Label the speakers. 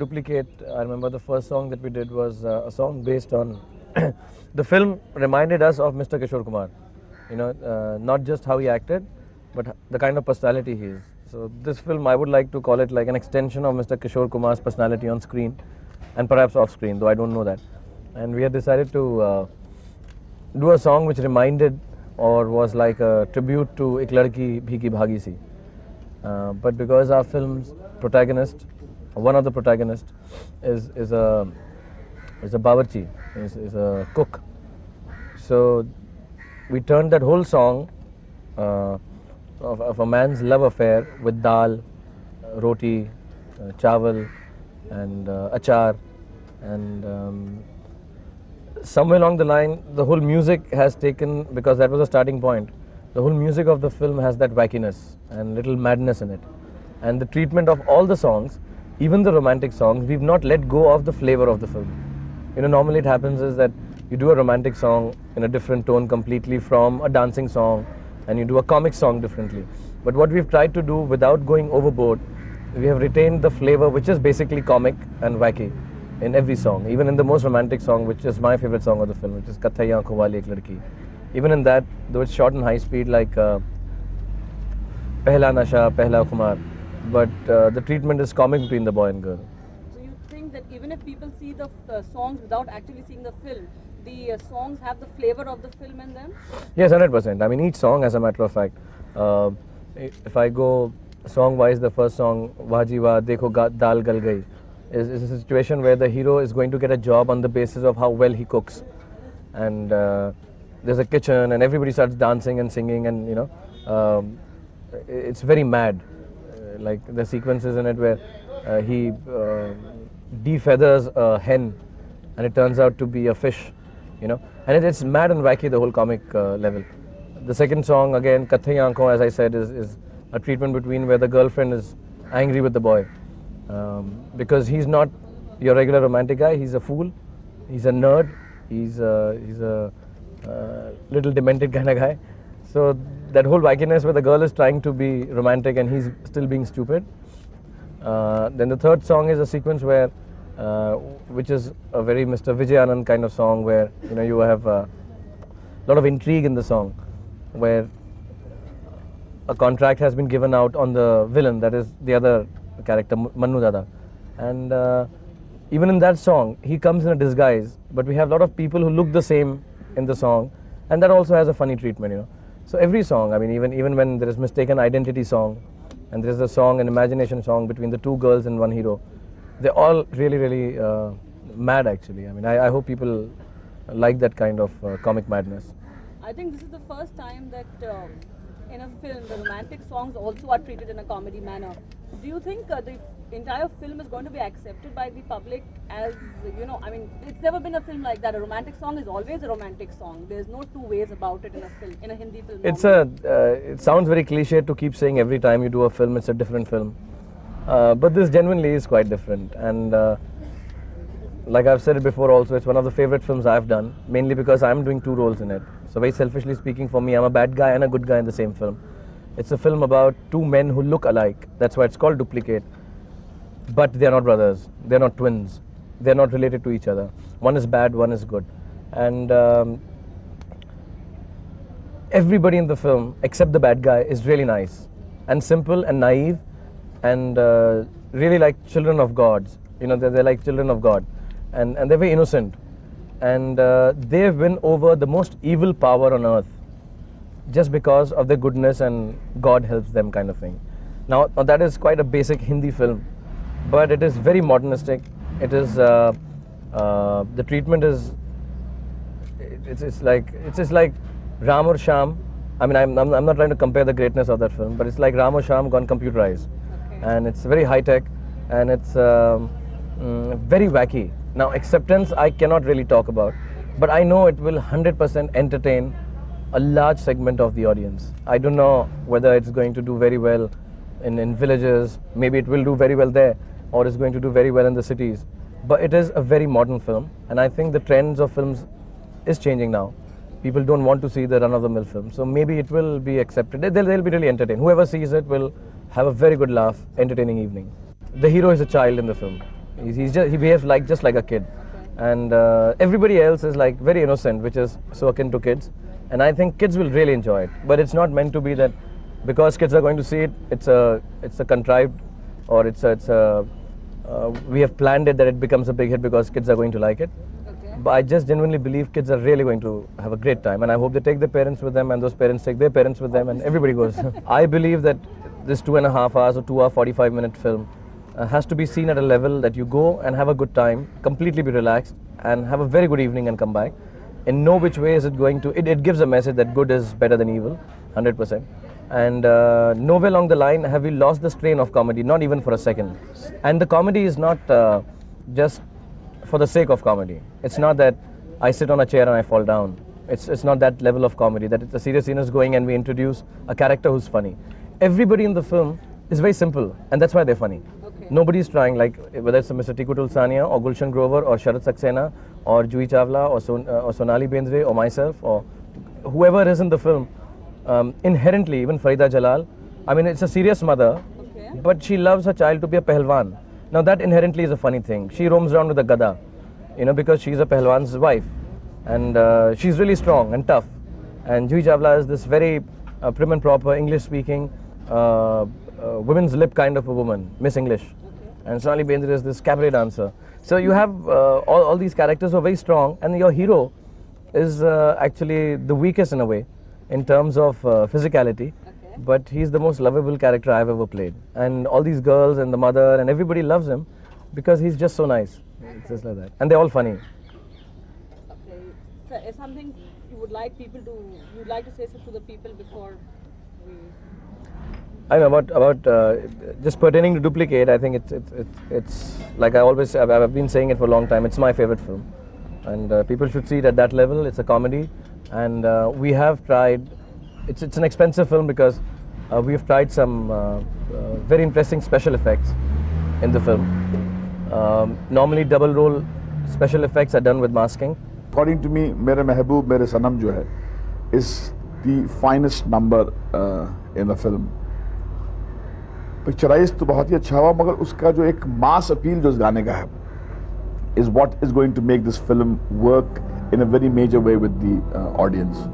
Speaker 1: Duplicate, I remember the first song that we did was uh, a song based on. the film reminded us of Mr. Kishore Kumar. You know, uh, not just how he acted, but the kind of personality he is. So, this film, I would like to call it like an extension of Mr. Kishore Kumar's personality on screen and perhaps off screen, though I don't know that. And we had decided to uh, do a song which reminded or was like a tribute to Ek Ladki Bhigi Bhagi Si. Uh, but because our film's protagonist, one of the protagonists, is, is a is a bawarchi, is, is a cook. So we turned that whole song uh, of, of, a man's love affair with dal, roti, uh, chawal, and uh, achar, and um, somewhere along the line, the whole music has taken because that was the starting point. The whole music of the film has that wackiness and little madness in it, and the treatment of all the songs, even the romantic songs, we've not let go of the flavor of the film. You know, normally it happens is that you do a romantic song in a different tone completely from a dancing song and you do a comic song differently. But what we've tried to do without going overboard, we have retained the flavor which is basically comic and wacky in every song, even in the most romantic song, which is my favorite song of the film, which is Kathai Aankhon Wali Ek Ladki. Even in that, though it's short and high speed, like uh, Pehla Nasha, Pehla Khumar, but uh, the treatment is comic between the boy and girl.
Speaker 2: So you think that even if people see the uh, songs without actually seeing the film, the uh, songs have the flavor of the film in them?
Speaker 1: Yes, 100%. I mean, each song, as a matter of fact, uh, if I go song wise, the first song, Waji Wa, Dekho Dal Gal Gai, is, is, a situation where the hero is going to get a job on the basis of how well he cooks. And uh, there's a kitchen, and everybody starts dancing and singing, and you know, um, it's very mad. Like the sequences in it where uh, he uh, defeathers a hen, and it turns out to be a fish you know. And it, it's mad and wacky, the whole comic uh, level. The second song, again, Kathai as I said, is, is a treatment between where the girlfriend is angry with the boy. Um, because he's not your regular romantic guy, he's a fool, he's a nerd, he's a, he's a uh, little demented kind of guy. So that whole wackiness where the girl is trying to be romantic and he's still being stupid. Uh, then the third song is a sequence where uh, which is a very Mr. Vijay Anand kind of song where you know you have a lot of intrigue in the song, where a contract has been given out on the villain, that is the other character, Mannu Dada, and uh, even in that song he comes in a disguise, but we have a lot of people who look the same in the song, and that also has a funny treatment, you know. So every song, I mean, even even when there is mistaken identity song, and there is a song, an imagination song between the two girls and one hero they're all really, really uh, mad actually. I mean, I, I, hope people like that kind of uh, comic madness.
Speaker 2: I think this is the first time that um, in a film the romantic songs also are treated in a comedy manner. Do you think uh, the entire film is going to be accepted by the public as, you know, I mean, it's never been a film like that. A romantic song is always a romantic song. There's no two ways about it in a film, in a Hindi film.
Speaker 1: It's a, uh, it sounds very cliche to keep saying every time you do a film, it's a different film. Uh, but this genuinely is quite different. And uh, like I've said it before also, it's one of the favorite films I've done, mainly because I'm doing two roles in it. So very selfishly speaking for me, I'm a bad guy and a good guy in the same film. It's a film about two men who look alike. That's why it's called Duplicate. But they're not brothers. They're not twins. They're not related to each other. One is bad, one is good. And um, everybody in the film, except the bad guy, is really nice and simple and naive and uh, really like children of gods. You know, they're, they're, like children of God, and and they're very innocent, and uh, they win over the most evil power on earth, just because of their goodness and God helps them, kind of thing. Now, that is quite a basic Hindi film, but it is very modernistic. It is uh, uh the treatment is it's, it's like it's just like Ram Aur Shyam. I mean, I'm, I'm, I'm not trying to compare the greatness of that film, but it's like Ram Aur Shyam gone computerized and it's very high tech and it's um, mm, very wacky. Now, acceptance I cannot really talk about, but I know it will 100% entertain a large segment of the audience. I don't know whether it's going to do very well in, in villages, maybe it will do very well there, or it's going to do very well in the cities. But it is a very modern film, and I think the trends of films is changing now. People don't want to see the run-of-the-mill film, so maybe it will be accepted. They'll, they'll be really entertained. Whoever sees it will have a very good laugh, entertaining evening. The hero is a child in the film. He's, he's just, he behaves like just like a kid, and uh, everybody else is like very innocent, which is so akin to kids. And I think kids will really enjoy it. But it's not meant to be that because kids are going to see it, it's a it's a contrived or it's a, it's a uh, we have planned it that it becomes a big hit because kids are going to like it.
Speaker 2: Okay.
Speaker 1: But I just genuinely believe kids are really going to have a great time, and I hope they take their parents with them, and those parents take their parents with them, and everybody goes. I believe that this two and a half hours or two hour, 45 minute film uh, has to be seen at a level that you go and have a good time, completely be relaxed, and have a very good evening and come back. In no which way is it going to, it, it gives a message that good is better than evil, 100%. And uh, nowhere along the line have we lost the strain of comedy, not even for a second. And the comedy is not uh, just for the sake of comedy. It's not that I sit on a chair and I fall down. It's, it's not that level of comedy, that it's a serious scene is going and we introduce a character who's funny. Everybody in the film is very simple, and that's why they're funny. Nobody's trying, like whether it's Mr. Tiku Talsania or Gulshan Grover or Sharat Saxena or Juhi Chawla or, Son, uh, or Sonali Bendre or myself or whoever is in the film. Um, inherently, even Farida Jalal, I mean, it's a serious mother,
Speaker 2: Okay.
Speaker 1: but she loves her child to be a pehlwan. Now that inherently is a funny thing. She roams around with a gada, you know, because she's a pehlwan's wife, and uh, she's really strong and tough. And Juhi Chawla is this very uh, prim and proper, English-speaking, uh, uh, women's lib kind of a woman, Miss English. And Sonali Bendre is this cabaret dancer. So you have uh, all, all these characters who are very strong, and your hero is uh, actually the weakest in a way, in terms of uh, physicality
Speaker 2: Okay.
Speaker 1: but he's the most lovable character I've ever played. And all these girls and the mother and everybody loves him because he's just so nice. It's just like that. And they're all funny.
Speaker 2: Okay. So, is something you would like people to, you'd like to say so to the people before we.
Speaker 1: I know about about uh, just pertaining to duplicate. I think it's it's it's, it's like I always I've, I've, been saying it for a long time. It's my favorite film, and uh, people should see it at that level. It's a comedy, and uh, we have tried. It's it's an expensive film because uh, we have tried some uh, uh, very interesting special effects in the film. Um, normally, double role special effects are done with masking.
Speaker 3: According to me, Mere Mehboob Mere Sanam jo hai, is the finest number in the film. Picturise तो बहुत ही अच्छा हुआ, मगर उसका जो एक mass appeal जो इस गाने का है is what is going to make this film work in a very major way with the audience